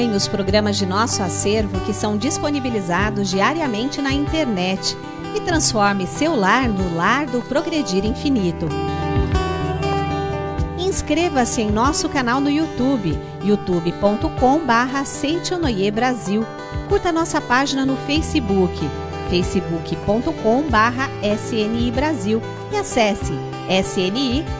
Acompanhe os programas de nosso acervo que são disponibilizados diariamente na internet e transforme seu lar no lar do Progredir Infinito. Inscreva-se em nosso canal no YouTube, youtube.com.br Brasil. Curta nossa página no Facebook, facebook.com.br SNI Brasil e acesse sni.org.br.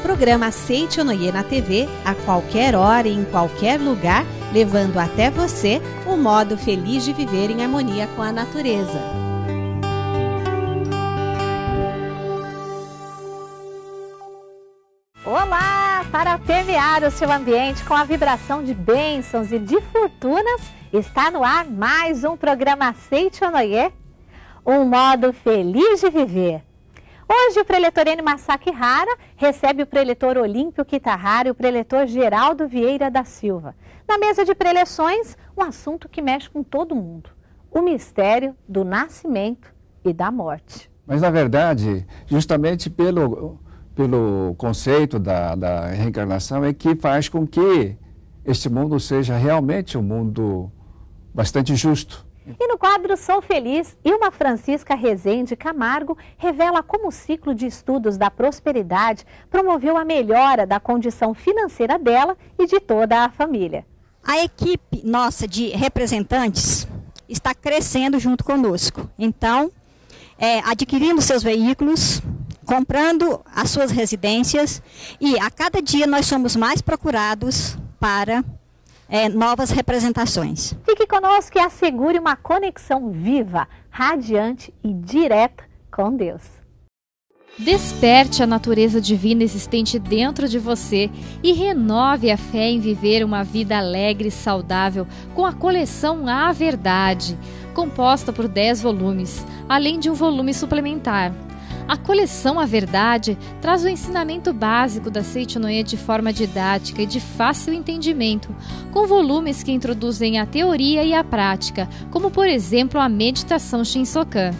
Programa Aceite Onoye na TV a qualquer hora e em qualquer lugar, levando até você o modo feliz de viver em harmonia com a natureza. Olá! Para permear o seu ambiente com a vibração de bênçãos e de fortunas, está no ar mais um programa Aceite Onoye, um modo feliz de viver. Hoje o preletor N. Massaque Rara recebe o preletor Olímpio Quitarrara e o preletor Geraldo Vieira da Silva. Na mesa de preleções, um assunto que mexe com todo mundo: o mistério do nascimento e da morte. Mas, na verdade, justamente pelo, pelo conceito da, da reencarnação, é que faz com que este mundo seja realmente um mundo bastante justo e no quadro Sou Feliz, Ilma Francisca Rezende Camargo revela como o ciclo de estudos da prosperidade promoveu a melhora da condição financeira dela e de toda a família. A equipe nossa de representantes está crescendo junto conosco. Então, é, adquirindo seus veículos, comprando as suas residências e a cada dia nós somos mais procurados para é, novas representações. Fique conosco e assegure uma conexão viva, radiante e direta com Deus. Desperte a natureza divina existente dentro de você e renove a fé em viver uma vida alegre e saudável com a coleção A Verdade, composta por 10 volumes, além de um volume suplementar. A coleção A Verdade traz o ensinamento básico da Seichonoye de forma didática e de fácil entendimento, com volumes que introduzem a teoria e a prática, como por exemplo a meditação Shinsokan.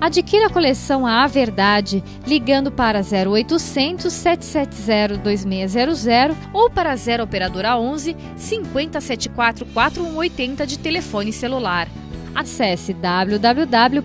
Adquira a coleção A Verdade ligando para 0800 770 2600 ou para 0 operadora 11 5074 4180 de telefone celular. Acesse www.sni.org.br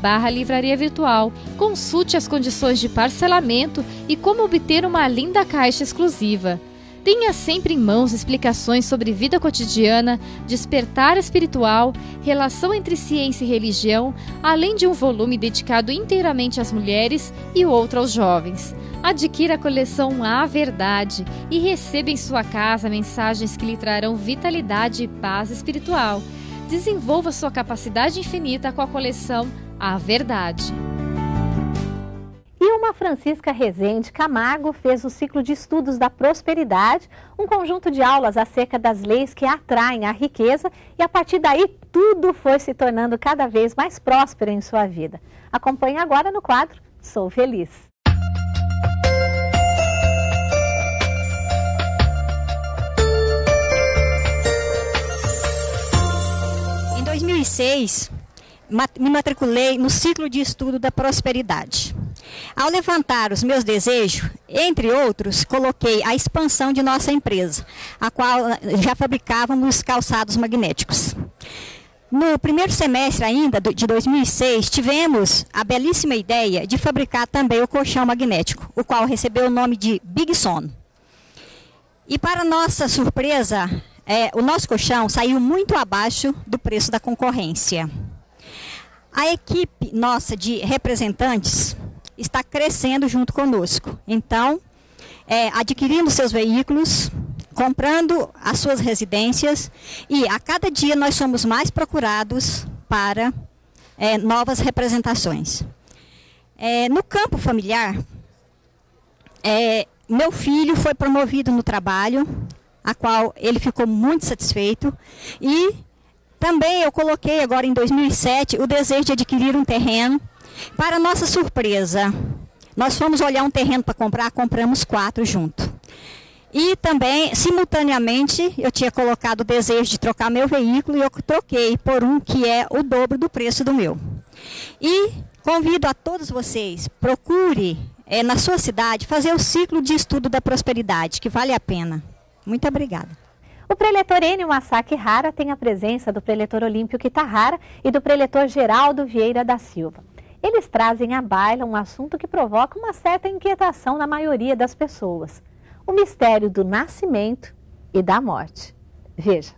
barra livraria virtual. Consulte as condições de parcelamento e como obter uma linda caixa exclusiva. Tenha sempre em mãos explicações sobre vida cotidiana, despertar espiritual, relação entre ciência e religião, além de um volume dedicado inteiramente às mulheres e outro aos jovens. Adquira a coleção A Verdade e receba em sua casa mensagens que lhe trarão vitalidade e paz espiritual. Desenvolva sua capacidade infinita com a coleção A Verdade. E uma Francisca Rezende Camargo fez o ciclo de estudos da prosperidade, um conjunto de aulas acerca das leis que atraem a riqueza e a partir daí tudo foi se tornando cada vez mais próspero em sua vida. Acompanhe agora no quadro Sou Feliz. 2006, me matriculei no ciclo de estudo da prosperidade. Ao levantar os meus desejos, entre outros, coloquei a expansão de nossa empresa, a qual já fabricávamos calçados magnéticos. No primeiro semestre ainda de 2006, tivemos a belíssima ideia de fabricar também o colchão magnético, o qual recebeu o nome de Big Son. E para nossa surpresa, é, o nosso colchão saiu muito abaixo do preço da concorrência. A equipe nossa de representantes está crescendo junto conosco. Então, é, adquirindo seus veículos, comprando as suas residências e a cada dia nós somos mais procurados para é, novas representações. É, no campo familiar, é, meu filho foi promovido no trabalho, a qual ele ficou muito satisfeito e também eu coloquei agora em 2007 o desejo de adquirir um terreno para nossa surpresa, nós fomos olhar um terreno para comprar, compramos quatro junto. E também, simultaneamente, eu tinha colocado o desejo de trocar meu veículo e eu troquei por um que é o dobro do preço do meu. E convido a todos vocês, procure é, na sua cidade, fazer o ciclo de estudo da prosperidade, que vale a pena. Muito obrigada. O preletor Enio Masaki Rara tem a presença do preletor Olímpio Kitahara e do preletor Geraldo Vieira da Silva. Eles trazem à baila um assunto que provoca uma certa inquietação na maioria das pessoas: o mistério do nascimento e da morte. Veja.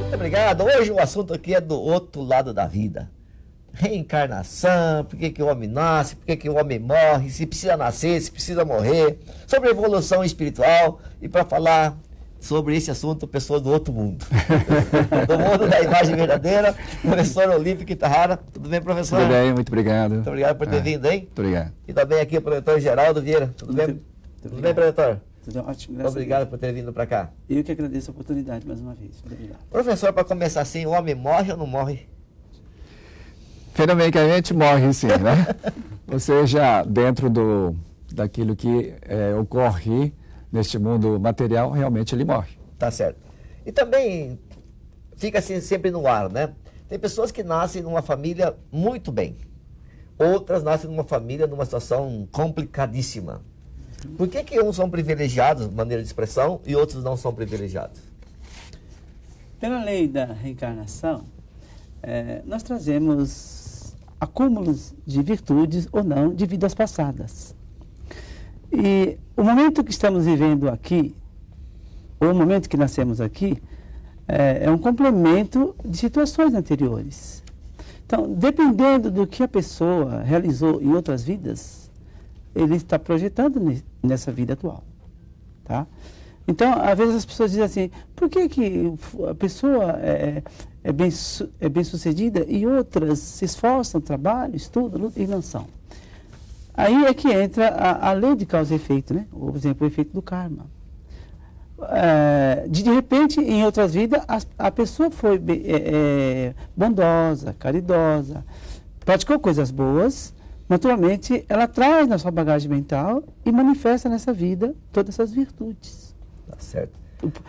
Muito obrigado. Hoje o assunto aqui é do outro lado da vida. Reencarnação, por que, que o homem nasce, por que, que o homem morre, se precisa nascer, se precisa morrer, sobre evolução espiritual e para falar sobre esse assunto, pessoas do outro mundo. do mundo da imagem verdadeira, professor Olímpio Quitahara. Tudo bem, professor? Tudo bem, muito obrigado. Muito obrigado por ter Ah, vindo, hein? Muito obrigado. E também aqui o professor Geraldo Vieira. Tudo bem? Muito- Tudo muito bem, obrigado. professor? Tudo ótimo, graças Obrigado a por ter vindo para cá. Eu que agradeço a oportunidade mais uma vez. Muito obrigado. Professor, para começar assim, o homem morre ou não morre? Fenomenicamente morre sim, né? Ou seja, dentro do, daquilo que eh, ocorre neste mundo material, realmente ele morre. Tá certo. E também fica assim sempre no ar, né? Tem pessoas que nascem numa família muito bem. Outras nascem numa família numa situação complicadíssima. Por que, que uns são privilegiados, maneira de expressão, e outros não são privilegiados? Pela lei da reencarnação, eh, nós trazemos acúmulos de virtudes ou não de vidas passadas. E o momento que estamos vivendo aqui, ou o momento que nascemos aqui, eh, é um complemento de situações anteriores. Então, dependendo do que a pessoa realizou em outras vidas, ele está projetando ne- nessa vida atual. Tá? Então, às vezes as pessoas dizem assim, por que, que a pessoa é, é, bem, é bem sucedida e outras se esforçam, trabalham, estudam e não são? Aí é que entra a, a lei de causa e efeito, né? Ou, por exemplo, o efeito do karma. É, de, de repente, em outras vidas, a, a pessoa foi é, é, bondosa, caridosa, praticou coisas boas, naturalmente ela traz na sua bagagem mental e manifesta nessa vida todas essas virtudes. Tá certo.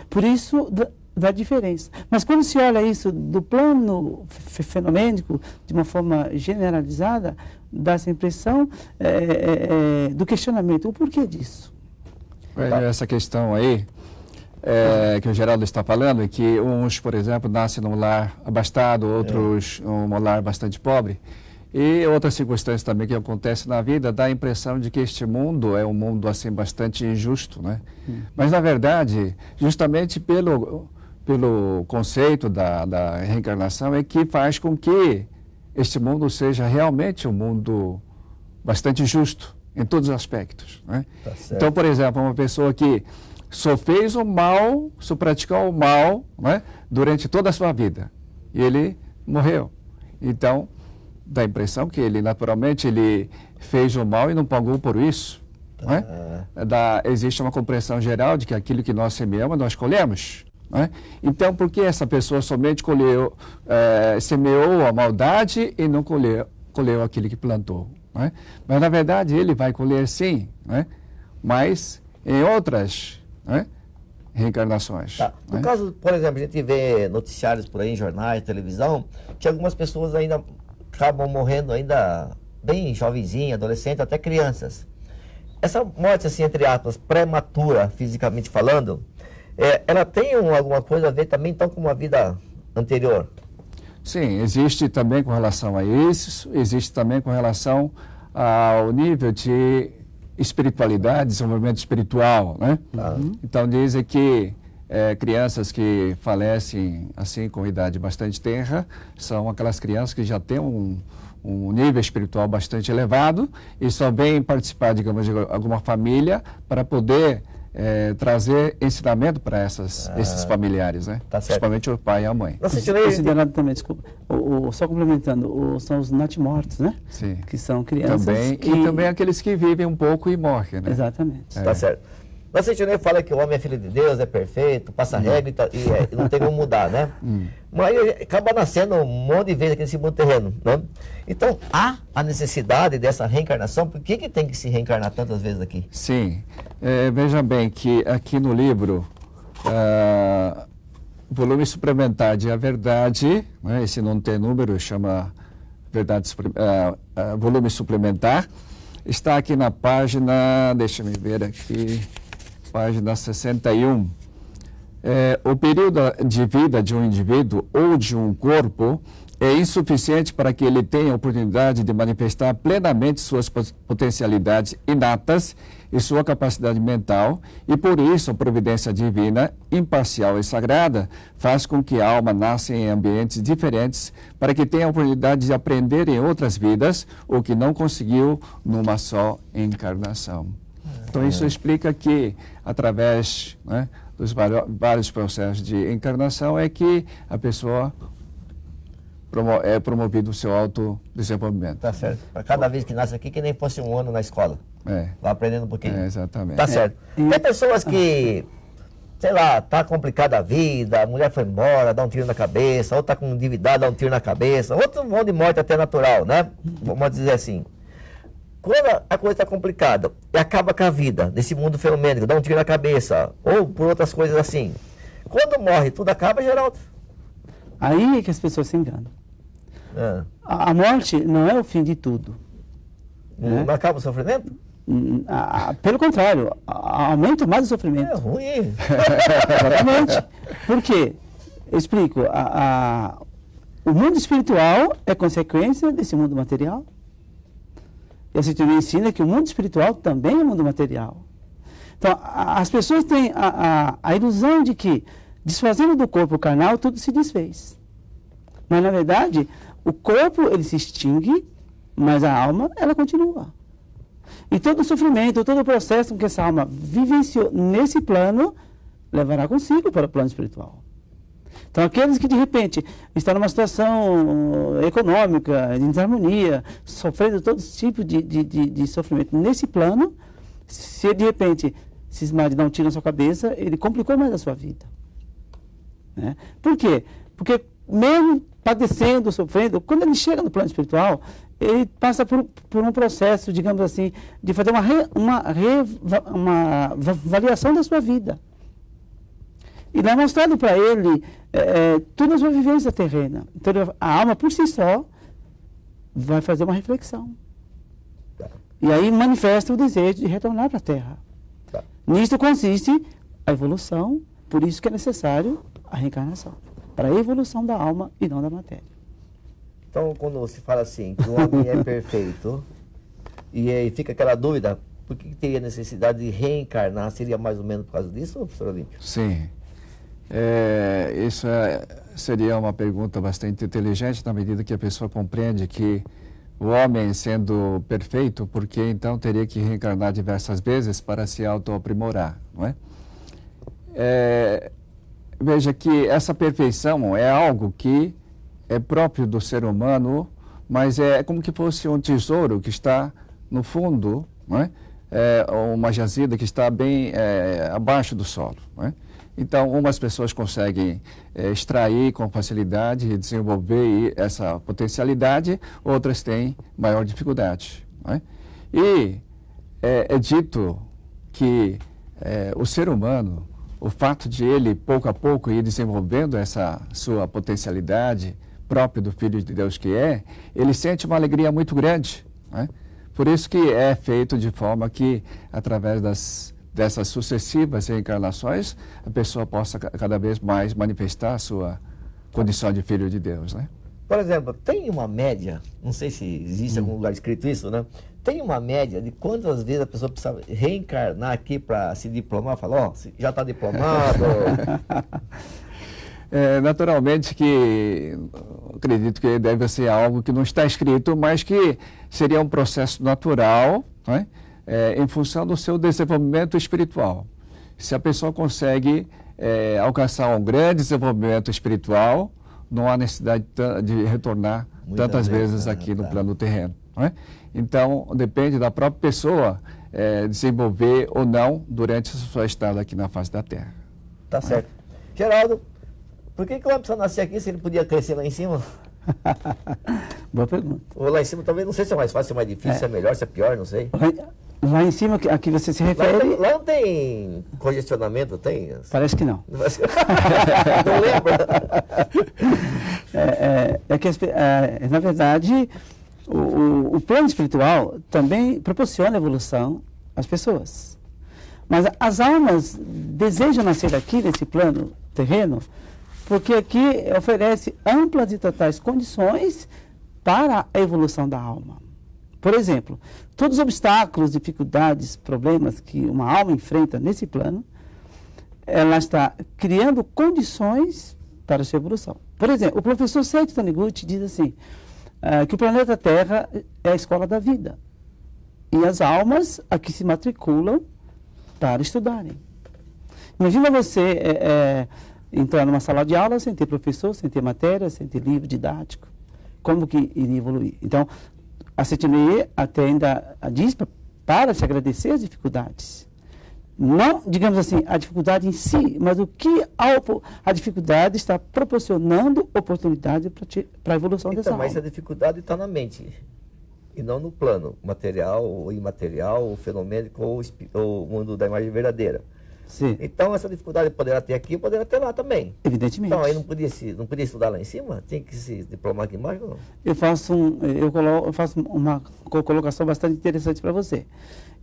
Por isso, da, diferença. Mas quando se olha isso do plano fenomênico, de uma forma generalizada, dá essa impressão é, é, é, do questionamento. O porquê disso? Veja Essa questão aí é, que o Geraldo está falando, é que uns, por exemplo, nascem num lar abastado, outros num lar bastante pobre. E outras circunstâncias também que acontecem na vida dá a impressão de que este mundo é um mundo assim bastante injusto, né? Mas na verdade, justamente pelo pelo conceito da, da reencarnação é que faz com que este mundo seja realmente um mundo bastante justo em todos os aspectos, né? Tá. Então, por exemplo, uma pessoa que só fez o mal, só praticou o mal né, durante toda a sua vida. E ele morreu. Então, dá a impressão que ele, naturalmente, ele fez o mal e não pagou por isso. não é? Dá- existe uma compreensão geral de que aquilo que nós semeamos, nós colhemos. Não é? Então, por que essa pessoa somente colheu, eh, semeou a maldade e não colheu, colheu aquilo que plantou? não é? Mas, na verdade, ele vai colher sim, não é? mas em outras não é? reencarnações. Tá. não No é? caso, por exemplo, a gente vê noticiários por aí, em jornais, televisão, que algumas pessoas ainda acabam morrendo ainda bem jovenzinhas, adolescentes, até crianças. Essa morte, assim, entre aspas, prematura, fisicamente falando, é, ela tem um- alguma coisa a ver também, então, com uma vida anterior? Sim, existe também com relação a isso, existe também com relação ao nível de espiritualidade, desenvolvimento espiritual, né? Então dizem que eh, crianças que falecem assim com idade bastante tenra são aquelas crianças que já têm um, um nível espiritual bastante elevado e só vêm participar, digamos, de alguma família para poder eh, trazer ensinamento para essas esses familiares, né? tá. Principalmente o pai e a mãe. Nossa, Considerado também, desculpa, o, o- só complementando, o- são os natimortos, né? Sim. Que são crianças Também, que... E também aqueles que vivem um pouco e morrem, né? Exatamente. Tá certo. Nossa Senhora fala que o homem é filho de Deus, é perfeito, passa regra e, tá- e, é, e não tem como mudar, né? Mas aí acaba nascendo um monte de vezes aqui nesse mundo terreno, né? Então, há a necessidade dessa reencarnação? Por que, que tem que se reencarnar tantas vezes aqui? Sim. É, veja bem que aqui no livro, ah, volume suplementar de A Verdade, né, esse não tem número, chama verdade, uh, uh, volume suplementar, está aqui na página, deixa me ver aqui, página 61. É, o período de vida de um indivíduo ou de um corpo é insuficiente para que ele tenha a oportunidade de manifestar plenamente suas potencialidades inatas e sua capacidade mental, e por isso a providência divina, imparcial e sagrada, faz com que a alma nasça em ambientes diferentes para que tenha a oportunidade de aprender em outras vidas o que não conseguiu numa só encarnação. Então isso explica que através né, dos vários processos de encarnação é que a pessoa é promovido o seu autodesenvolvimento. Tá certo. Para cada vez que nasce aqui, que nem fosse um ano na escola. É. Vai aprendendo um pouquinho. É, exatamente. Tá certo. É. Tem pessoas que, sei lá, tá complicada a vida, a mulher foi embora, dá um tiro na cabeça, ou tá com endividado, dá um tiro na cabeça, outro monte de morte até natural, né? Vamos dizer assim. Quando a coisa está complicada e acaba com a vida desse mundo fenomênico, dá um tiro na cabeça, ou por outras coisas assim. Quando morre, tudo acaba, Geraldo? Aí é que as pessoas se enganam. É. A, a, morte não é o fim de tudo. Não, né? não acaba o sofrimento? Hum, pelo contrário, aumenta mais o sofrimento. É ruim. Exatamente. Por quê? Eu explico. A, o mundo espiritual é consequência desse mundo material. E a Ciência ensina que o mundo espiritual também é mundo material. Então, as pessoas têm a, a, a ilusão de que, desfazendo do corpo carnal, tudo se desfez. Mas, na verdade, o corpo ele se extingue, mas a alma ela continua. E todo o sofrimento, todo o processo que essa alma vivenciou nesse plano, levará consigo para o plano espiritual. Então, aqueles que de repente estão numa situação econômica, de desarmonia, sofrendo todo tipo de, de, de, de sofrimento nesse plano, se de repente cismar de dar um tiro na sua cabeça, ele complicou mais a sua vida. Né? Por quê? Porque mesmo padecendo, sofrendo, quando ele chega no plano espiritual, ele passa por, por um processo, digamos assim, de fazer uma, re, uma, re, uma avaliação da sua vida. E é mostrado para ele é, é, toda a sua vivência terrena. Então, a alma, por si só, vai fazer uma reflexão. E aí manifesta o desejo de retornar para a Terra. Tá. Nisto consiste a evolução, por isso que é necessário a reencarnação para a evolução da alma e não da matéria. Então, quando se fala assim, que o homem é perfeito, e aí fica aquela dúvida, por que teria necessidade de reencarnar? Seria mais ou menos por causa disso, professor Olímpio? Sim. É, isso é, seria uma pergunta bastante inteligente na medida que a pessoa compreende que o homem sendo perfeito, porque então teria que reencarnar diversas vezes para se auto-aprimorar, não é? é? Veja que essa perfeição é algo que é próprio do ser humano, mas é como que fosse um tesouro que está no fundo, não é? É uma jazida que está bem é, abaixo do solo. Não é? Então, umas pessoas conseguem é, extrair com facilidade desenvolver essa potencialidade, outras têm maior dificuldade. É? E é, é, dito que é, o ser humano o fato de ele, pouco a pouco, ir desenvolvendo essa sua potencialidade própria do Filho de Deus que é, ele sente uma alegria muito grande. Né? Por isso que é feito de forma que, através das, dessas sucessivas reencarnações, a pessoa possa cada vez mais manifestar a sua condição de Filho de Deus. Né? Por exemplo, tem uma média, não sei se existe hum. algum lugar escrito isso, né? Tem uma média de quantas vezes a pessoa precisa reencarnar aqui para se diplomar? Falar, ó, oh, já está diplomado. é, naturalmente que acredito que deve ser algo que não está escrito, mas que seria um processo natural, né? É, em função do seu desenvolvimento espiritual. Se a pessoa consegue é, alcançar um grande desenvolvimento espiritual, não há necessidade de retornar Muitas tantas vezes, vezes aqui né? no tá. plano terreno. É? Então, depende da própria pessoa é, desenvolver ou não durante a sua estada aqui na face da Terra. Tá certo. Geraldo, por que, que o homem precisa nascer aqui se ele podia crescer lá em cima? Boa pergunta. Ou lá em cima talvez, não sei se é mais fácil, se é mais difícil, é. se é melhor, se é pior, não sei. Lá em cima, a que você se Lá, refere, tem- lá não tem congestionamento, tem? parece que não. não lembra? É, é, é que, é, na verdade, o, o- o plano espiritual também proporciona evolução às pessoas. Mas as almas desejam nascer aqui, nesse plano terreno, porque aqui oferece amplas e totais condições para a evolução da alma. Por exemplo, todos os obstáculos, dificuldades, problemas que uma alma enfrenta nesse plano, ela está criando condições para a sua evolução. Por exemplo, o professor Seito Taniguchi diz assim, ah, que o planeta Terra é a escola da vida. E as almas aqui se matriculam para estudarem. Imagina você é, é, entrar numa sala de aula sem ter professor, sem ter matéria, sem ter livro didático. Como que iria evoluir? Então, a CTNE até ainda diz para se agradecer as dificuldades. Não, digamos assim, a dificuldade em si, mas o que a, a dificuldade está proporcionando oportunidade para a evolução dessa Então, mas alma. essa dificuldade está na mente. E não no plano material, ou imaterial, ou fenomênico, ou, ou mundo da imagem verdadeira. Sim, Então, essa dificuldade poderá ter aqui, poderá ter lá também. evidentemente. Então, aí não podia, se, não podia estudar lá em cima? Tem que se diplomar aqui embaixo? Não? eu faço, um, eu, colo, eu faço uma co- colocação bastante interessante para você.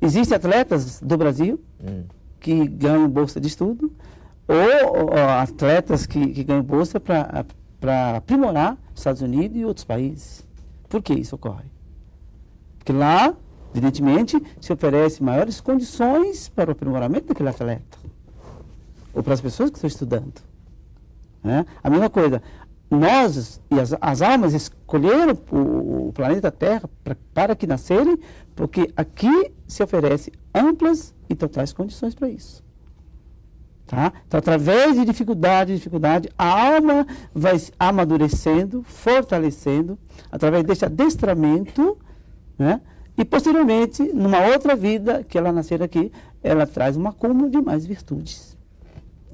Existem atletas do Brasil Hum. que ganham bolsa de estudo, ou, ou atletas que, que ganham bolsa para aprimorar os Estados Unidos e outros países. Por que isso ocorre? Porque lá, evidentemente, se oferece maiores condições para o aprimoramento daquele atleta, ou para as pessoas que estão estudando. né? A mesma coisa, nós e as, as almas escolheram o, o planeta Terra pra, para que nascerem, porque aqui se oferece amplas e totais condições para isso. Tá? Então, através de dificuldade, dificuldade, a alma vai amadurecendo, fortalecendo, através desse adestramento, né? e posteriormente, numa outra vida que ela nascer aqui, ela traz um acúmulo de mais virtudes.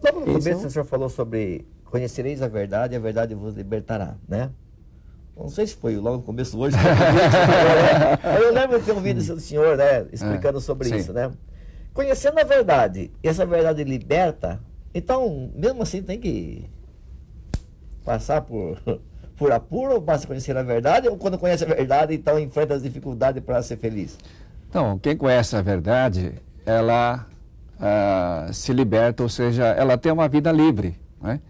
Logo no Esse começo, o- o senhor falou sobre conhecereis a verdade e a verdade vos libertará, né? Não sei se foi logo no começo hoje. Mas eu lembro de ter ouvido isso do senhor, né? Explicando É, sobre sim. isso, né? Conhecendo a verdade, e essa verdade liberta, então, mesmo assim, tem que passar por, por apuro basta conhecer a verdade? Ou quando conhece a verdade, então enfrenta as dificuldades para ser feliz? Então, quem conhece a verdade, ela ah, se liberta, ou seja, ela tem uma vida livre. Né?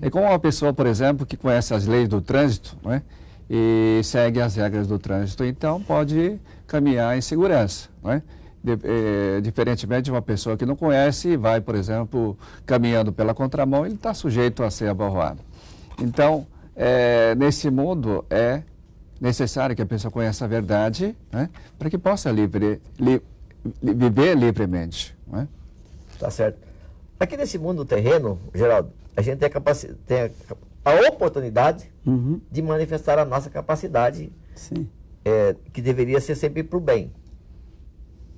É como uma pessoa, por exemplo, que conhece as leis do trânsito né? e segue as regras do trânsito, então pode caminhar em segurança. Né? De- eh, diferentemente de uma pessoa que não conhece e vai, por exemplo, caminhando pela contramão, ele está sujeito a ser abalroado. Então, eh, nesse mundo é necessário que a pessoa conheça a verdade né, para que possa livre, li- li- viver livremente. Né? Tá certo. Aqui nesse mundo terreno, Geraldo, a gente tem a, capaci- tem a, a oportunidade Uhum, de manifestar a nossa capacidade, sim. é, que deveria ser sempre para o bem.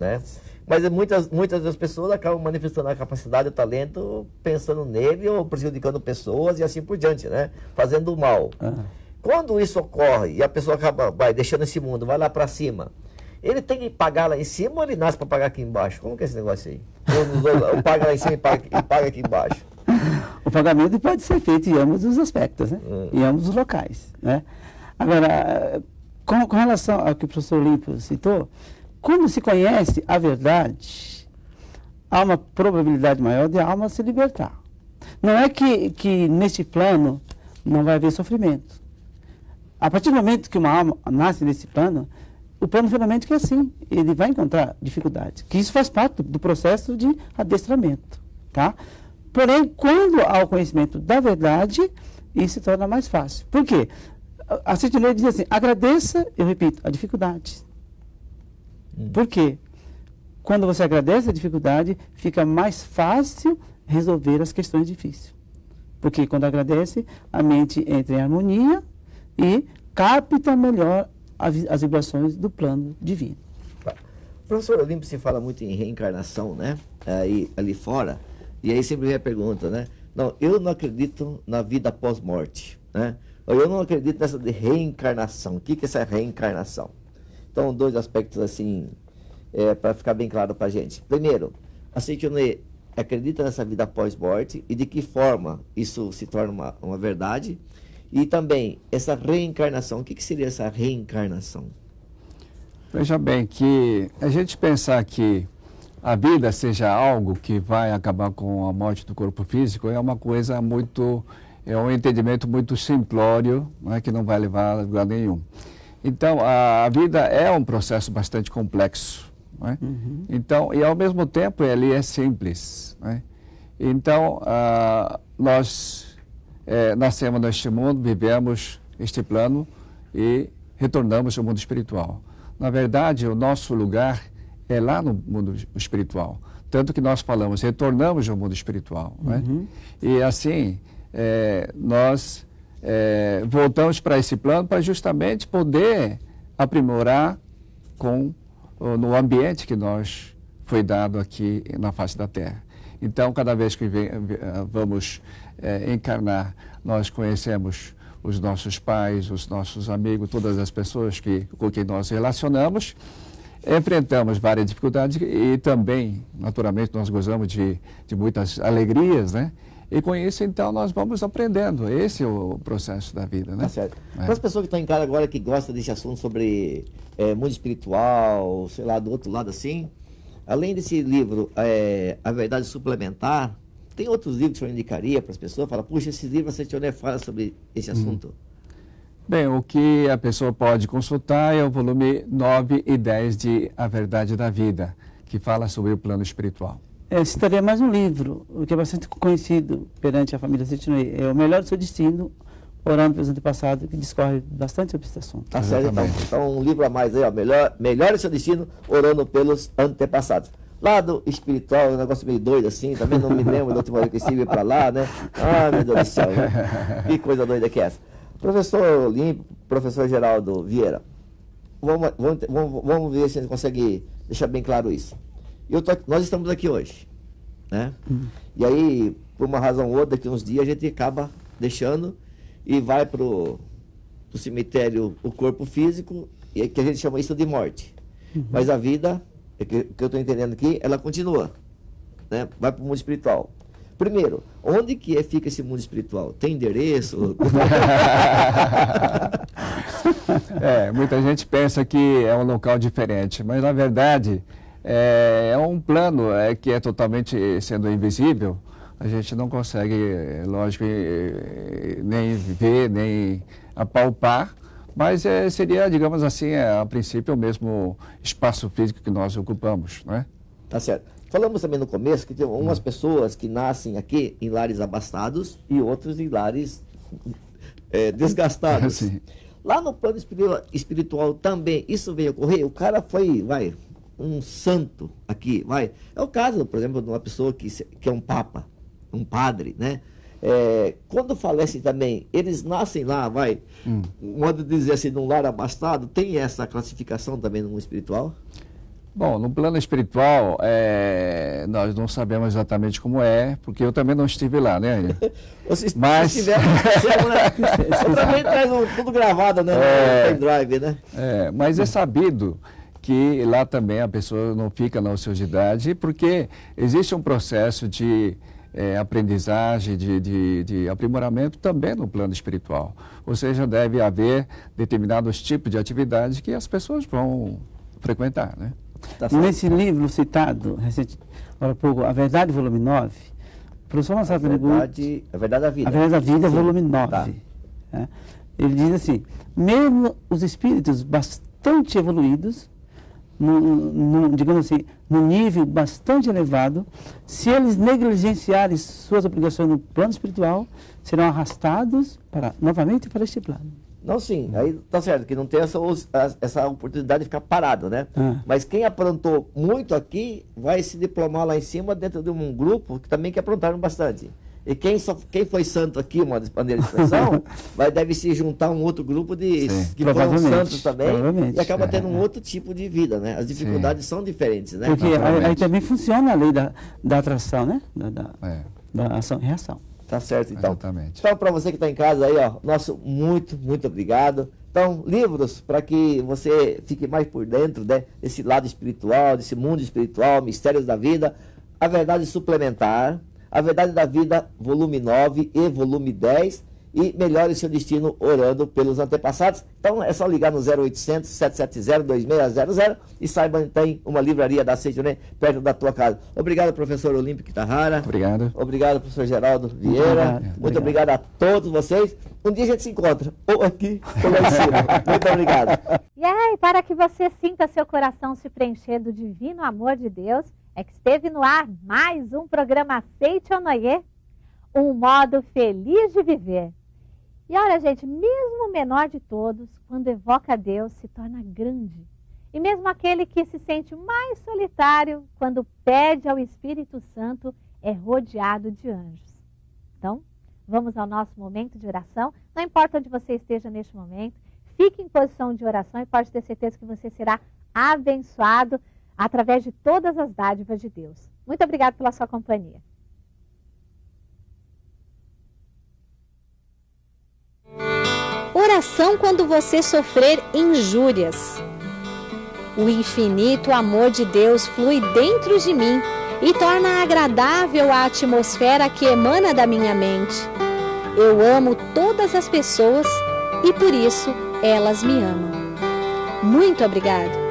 Né? Mas muitas, muitas das pessoas acabam manifestando a capacidade, o talento, pensando nele ou prejudicando pessoas e assim por diante, né? Fazendo o mal. Ah. Quando isso ocorre e a pessoa acaba vai, deixando esse mundo, vai lá para cima, ele tem que pagar lá em cima ou ele nasce para pagar aqui embaixo? Como que é esse negócio aí? Ou, paga lá em cima e paga, e paga aqui embaixo? O pagamento pode ser feito em ambos os aspectos, né? Hum. em ambos os locais. Né? Agora, com, com relação ao que o professor Olímpio citou, quando se conhece a verdade, há uma probabilidade maior de a alma se libertar. Não é que, que neste plano não vai haver sofrimento. A partir do momento que uma alma nasce nesse plano, o plano finalmente é assim, ele vai encontrar dificuldades, que isso faz parte do processo de adestramento, tá? Porém, quando há o conhecimento da verdade, isso se torna mais fácil. Por quê? A- Citinei diz assim, agradeça, eu repito, a dificuldade. Por quê? Quando você agradece a dificuldade, fica mais fácil resolver as questões difíceis. Porque quando agradece, a mente entra em harmonia e capta melhor as, vibrações do plano divino. Tá. Professor Olímpio se fala muito em reencarnação, né? Aí, ali fora. E aí sempre vem a pergunta, né? Não, eu não acredito na vida após morte, né? Eu não acredito nessa reencarnação. O que que é essa reencarnação? Então, dois aspectos assim é, para ficar bem claro para a gente. Primeiro, a Seitonê acredita nessa vida pós-morte e de que forma isso se torna uma, uma verdade. E também, essa reencarnação, o que, que seria essa reencarnação? Veja bem, que a gente pensar que a vida seja algo que vai acabar com a morte do corpo físico é uma coisa muito, é um entendimento muito simplório, não é, que não vai levar a lugar nenhum. Então, a, a vida é um processo bastante complexo. É? Uhum. Então, e ao mesmo tempo ele é simples. É? Então, uh, nós é, nascemos neste mundo, vivemos este plano e retornamos ao mundo espiritual. Na verdade, o nosso lugar é lá no mundo espiritual. Tanto que nós falamos, retornamos ao mundo espiritual. É? Uhum. E assim, é, nós é, voltamos para esse plano para justamente poder aprimorar com no ambiente que nós foi dado aqui na face da Terra. Então, cada vez que vem, vamos é, encarnar, nós conhecemos os nossos pais, os nossos amigos, todas as pessoas que, com quem nós relacionamos, enfrentamos várias dificuldades e também, naturalmente, nós gozamos de, de muitas alegrias, né? E com isso, então, nós vamos aprendendo. Esse é o processo da vida, né? Tá certo. É. Para as pessoas que estão em casa agora que gostam desse assunto sobre é, mundo espiritual, sei lá, do outro lado assim, além desse livro, é, A Verdade Suplementar, tem outros livros que o senhor indicaria para as pessoas? Fala, puxa, esse livro a Senhor fala sobre esse hum. assunto. Hum. Bem, o que a pessoa pode consultar é o volume 9 e 10 de A Verdade da Vida, que fala sobre o plano espiritual. É, citaria mais um livro, que é bastante conhecido perante a família Sentinoi, é O Melhor do Seu Destino, Orando pelos Antepassados, que discorre bastante sobre esse assunto. Tá certo, então. Então, um livro a mais aí, ó, Melhor, Melhor do Seu Destino, Orando pelos Antepassados. Lado espiritual, um negócio meio doido assim, também não me lembro da última vez que estive para lá, né? Ah, meu Deus do céu, né? que coisa doida que é essa. Professor Limpo, professor Geraldo Vieira, vamos, vamos, vamos, vamos ver se a gente consegue deixar bem claro isso. Eu tô, nós estamos aqui hoje, né? Hum. E aí, por uma razão ou outra, daqui uns dias a gente acaba deixando e vai pro, pro cemitério o corpo físico, e que a gente chama isso de morte. Uhum. Mas a vida, é que, que eu estou entendendo aqui, ela continua, né? Vai para o mundo espiritual. Primeiro, onde que é, fica esse mundo espiritual? Tem endereço? é, muita gente pensa que é um local diferente, mas na verdade é, é um plano é, que é totalmente sendo invisível. A gente não consegue, lógico, nem ver, nem apalpar, mas é, seria, digamos assim, a princípio o mesmo espaço físico que nós ocupamos, né? Tá certo. Falamos também no começo que tem umas hum. pessoas que nascem aqui em lares abastados e outros em lares é, desgastados. Sim. Lá no plano espiritual, espiritual também isso veio ocorrer. O cara foi, vai, um santo aqui, vai. É o caso, por exemplo, de uma pessoa que, que é um papa, um padre, né? É, quando falece também, eles nascem lá, vai, hum. modo de dizer assim, num lar abastado, tem essa classificação também no mundo espiritual? Bom, no plano espiritual, é, nós não sabemos exatamente como é, porque eu também não estive lá, né? Vocês Mas... estiveram, né? traz um, tudo gravado, né? É, no pendrive, né? É, mas é sabido que lá também a pessoa não fica na ociosidade, porque existe um processo de é, aprendizagem, de, de, de, aprimoramento também no plano espiritual. Ou seja, deve haver determinados tipos de atividades que as pessoas vão frequentar, né? Tá Nesse livro citado, recente, agora pouco, A Verdade, volume 9, o professor Massado a verdade, a verdade da Vida. A Verdade da Vida, Sim. volume 9. Tá. É, ele diz assim, mesmo os espíritos bastante evoluídos, no, no, digamos assim, no nível bastante elevado, se eles negligenciarem suas obrigações no plano espiritual, serão arrastados para, novamente para este plano. Não, sim, aí tá certo, que não tem essa, essa oportunidade de ficar parado, né? Ah. Mas quem aprontou muito aqui vai se diplomar lá em cima dentro de um grupo que também que aprontaram bastante. E quem, só, quem foi santo aqui, uma maneira de expressão, vai, deve se juntar a um outro grupo de Sim, que foram santos também e acaba tendo um outro tipo de vida, né? As dificuldades Sim. são diferentes, né? Porque aí, aí, também funciona a lei da, da atração, né? Da, da, é. da ação e reação. Tá certo, então. Exatamente. Então, para você que está em casa aí, ó, nosso muito, muito obrigado. Então, livros para que você fique mais por dentro né, desse lado espiritual, desse mundo espiritual, mistérios da vida. A Verdade Suplementar, A Verdade da Vida, volume 9 e volume 10 e melhore seu destino orando pelos antepassados. Então é só ligar no 0800 770 2600 e saiba tem uma livraria da Seitione perto da tua casa. Obrigado, professor Olímpio Quitarrara. Obrigado. Obrigado, professor Geraldo Vieira. Muito Muito obrigado a todos vocês. Um dia a gente se encontra, ou aqui, ou lá em cima. Muito obrigado. E aí, para que você sinta seu coração se preencher do divino amor de Deus, é que esteve no ar mais um programa Aceite ou Noie, um modo feliz de viver. E olha, gente, mesmo o menor de todos, quando evoca Deus, se torna grande. E mesmo aquele que se sente mais solitário, quando pede ao Espírito Santo, é rodeado de anjos. Então, vamos ao nosso momento de oração. Não importa onde você esteja neste momento, fique em posição de oração e pode ter certeza que você será abençoado através de todas as dádivas de Deus. Muito obrigado pela sua companhia. Oração quando você sofrer injúrias. O infinito amor de Deus flui dentro de mim e torna agradável a atmosfera que emana da minha mente. Eu amo todas as pessoas e por isso elas me amam. Muito obrigado.